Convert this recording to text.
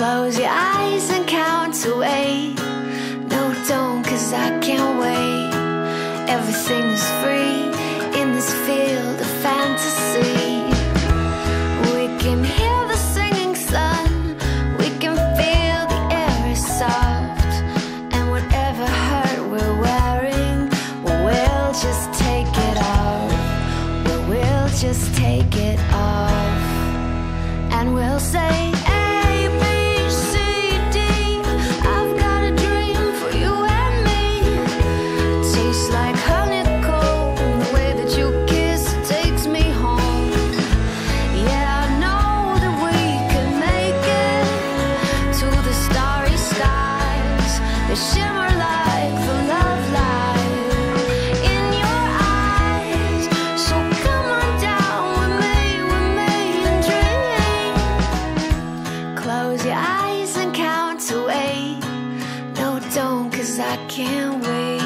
Close your eyes and count to eight. No, don't, cause I can't wait. Everything is free in this field of fantasy. We can hear the singing sun. We can feel the air is soft. And whatever hurt we're wearing, well, we'll just take it off. Well, we'll just take it off. Close your eyes So come on down we may, we may and dream. Close your eyes and count to eight. No, don't, cause I can't wait.